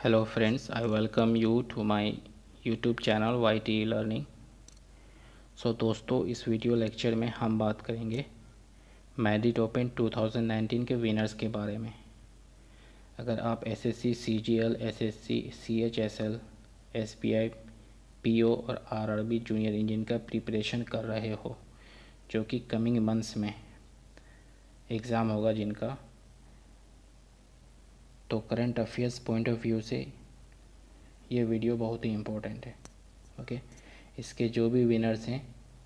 hello friends, i welcome you to my youtube channel yt learning. सो दोस्तों, इस video lecture में हम बात करेंगे मैरिट ओपन 2019 के विनर्स के बारे में। अगर आप SSC CGL SSC CHSL SBI PO और आरआरबी जूनियर इंजीनियर का प्रिपरेशन कर रहे हो, जो कि कमिंग मंथ्स में एग्ज़ाम होगा जिनका तो current affairs point of view से ये वीडियो बहुत ही इम्पोर्टेंट है ओके इसके जो भी विनर्स हैं,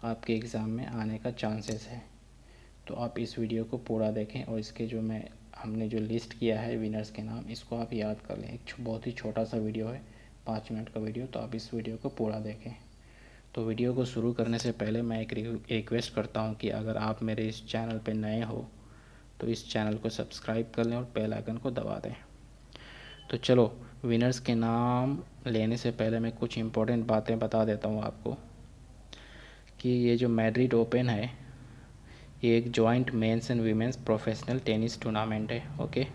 आपके एग्ज़ाम में आने का चांसेस है। तो आप इस वीडियो को पूरा देखें और इसके जो मैं, हमने जो लिस्ट किया है विनर्स के नाम, इसको आप याद कर लें। एक बहुत ही छोटा सा वीडियो है, पाँच मिनट का वीडियो तो आप इस वीडियो को पूरा देखें। तो वीडियो को शुरू करने से पहले मैं एक रिक्वेस्ट करता हूँ कि अगर आप मेरे इस चैनल पर नए हो तो इस चैनल को सब्सक्राइब कर लें और बेल आइकन को दबा दें। तो चलो विनर्स के नाम लेने से पहले मैं कुछ इम्पोर्टेंट बातें बता देता हूँ आपको कि ये जो मैड्रिड ओपन है, ये एक joint men's and women's professional tennis tournament है ओके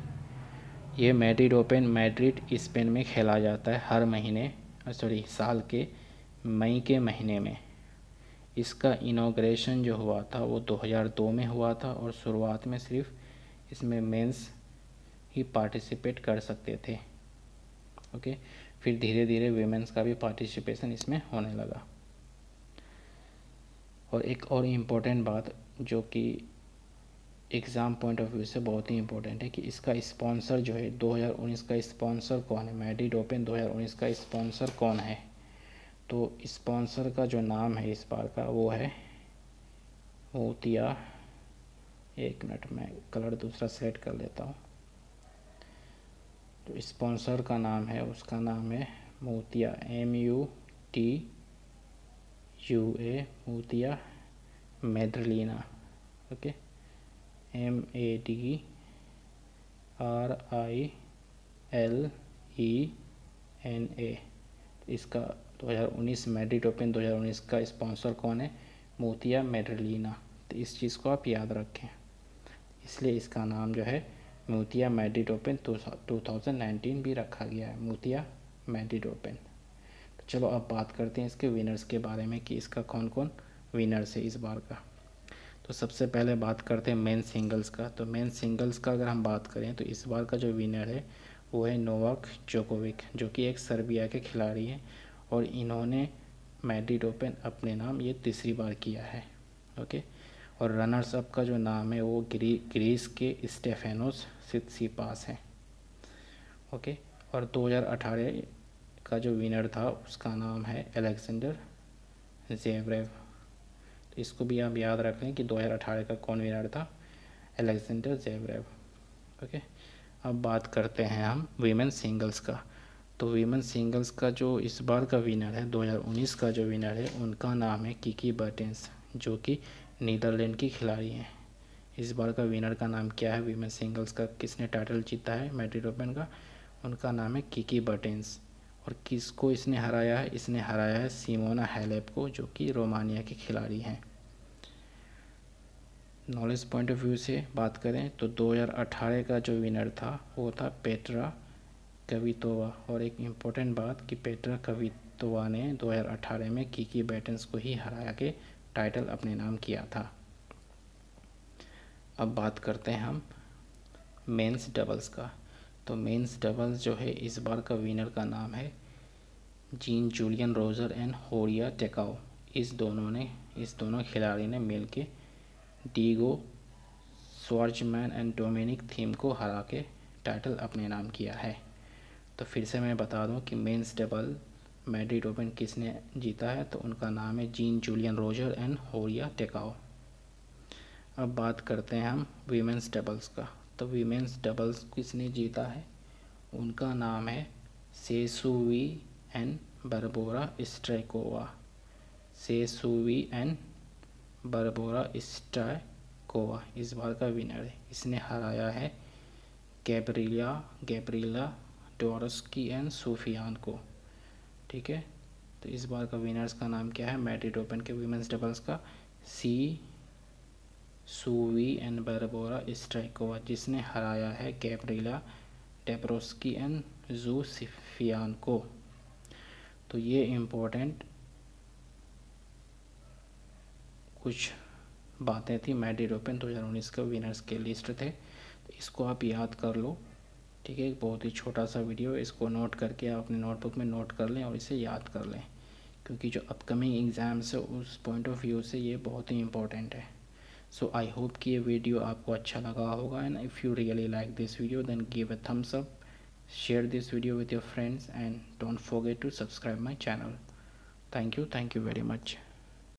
ये मैड्रिड ओपन मैड्रिड स्पेन में खेला जाता है हर महीने सॉरी साल के, मई के महीने में। इसका इनाग्रेशन जो हुआ था, वो 2002 में हुआ था और शुरुआत में सिर्फ़ इसमें मेंस ही पार्टिसिपेट कर सकते थे। ओके फिर धीरे धीरे वेमेंस का भी पार्टिसिपेशन इसमें होने लगा। और एक और इम्पोर्टेंट बात जो कि एग्ज़ाम पॉइंट ऑफ़ व्यू से बहुत ही इम्पोर्टेंट है कि इसका स्पॉन्सर जो है 2019 का स्पॉन्सर कौन है? मैडिड ओपन 2019 का स्पॉन्सर कौन है? तो स्पॉन्सर का जो नाम है इस बार का, वो है मोतिया। एक मिनट में कलर दूसरा सेलेक्ट कर लेता हूँ। तो स्पॉन्सर का नाम है, उसका नाम है Mutua M U T U A Mutua Madrilena okay? M A D R I L E N A इसका 2019 मैड्रिड ओपन 2019 का स्पॉन्सर कौन है? मोतिया मेड्रलिना तो इस चीज़ को आप याद रखें। इसलिए इसका नाम जो है Mutua Madrid Open two thousand nineteen भी रखा गया है, मोतिया मैड्रिड ओपन तो चलो अब बात करते हैं इसके विनर्स के बारे में कि इसका कौन कौन विनर्स है इस बार का। तो सबसे पहले बात करते हैं मेन सिंगल्स का। तो मेन सिंगल्स का अगर हम बात करें तो इस बार का जो विनर है, वो है नोवाक जोकोविक, जो कि एक सर्बिया के खिलाड़ी हैं और इन्होंने मैड्रिड ओपन अपने नाम ये तीसरी बार किया है, ओके? और रनर्स अप का जो नाम है वो ग्री, ग्रीस के स्टेफेनोस सितसीपास है। ओके और 2018 का जो विनर था, उसका नाम है अलेक्जेंडर जेवरेव तो इसको भी आप याद रख लें कि 2018 का कौन विनर था? अलेक्जेंडर जेवरेव ओके अब बात करते हैं हम वीमेन सिंगल्स का। तो वीमेन सिंगल्स का जो इस बार का विनर है 2019 का जो विनर है, उनका नाम है किकी बर्टेंस जो कि नीदरलैंड की खिलाड़ी हैं। इस बार का विनर का नाम क्या है? वीमेन सिंगल्स का किसने टाइटल जीता है? मैट्रिड ओपन का। उनका नाम है किकी बटेंस और किसको इसने हराया है? इसने हराया है सीमोना हैलेप को, जो कि रोमानिया के खिलाड़ी हैं। नॉलेज पॉइंट ऑफ़ व्यू से बात करें तो 2018 का जो विनर था, वो था पेट्रा कवितोवा और एक इम्पोर्टेंट बात कि पेट्रा कवितोवा ने 2018 में कीकी बैटेंस को ही हराया के टाइटल अपने नाम किया था। अब बात करते हैं हम मेंस डबल्स का। तो मेंस डबल्स जो है, इस बार का विनर का नाम है जीन जूलियन रोजर एंड होरिया टेकाओ इस दोनों ने, इस दोनों खिलाड़ी ने मिल के Diego Schwartzman and Dominic Thiem को हरा के टाइटल अपने नाम किया है। तो फिर से मैं बता दूँ कि मेंस डबल मैड्रिड ओपन किसने जीता है तो उनका नाम है जीन जूलियन रोजर एंड होरिया टेकाओ। अब बात करते हैं हम वीमेंस डबल्स का। तो वीमेंस डबल्स किसने जीता है? उनका नाम है सेसुवी एन बरबोरा स्ट्रैकोवा सेसुवी एन बरबोरा स्ट्रैकोवा इस बार का विनर है। इसने हराया है गैब्रिलिया गैब्रिला डोरस्की एंड सूफियान को। ठीक है? तो इस बार का विनर्स का नाम क्या है? मैड्रिड ओपन के वीमेंस डबल्स का। सी सूवी एंड बरबोरा स्ट्राइकोवा जिसने हराया है कैप्रिला डेब्रोस्की एंड जूसिफियान को तो ये इम्पोर्टेंट कुछ बातें थी मैड ओपन दो हज़ार उन्नीस के विनर्स के लिस्ट थे। तो इसको आप याद कर लो। ठीक है बहुत ही छोटा सा वीडियो, इसको नोट करके आप अपने नोटबुक में नोट कर लें और इसे याद कर लें, क्योंकि जो अपकमिंग एग्ज़ाम्स है, उस पॉइंट ऑफ़ व्यू से ये बहुत ही इंपॉर्टेंट है। सो आई होप कि ये वीडियो आपको अच्छा लगा होगा and if you really like this video then give a thumbs up share this video with your friends and don't forget to subscribe my channel thank you thank you very much.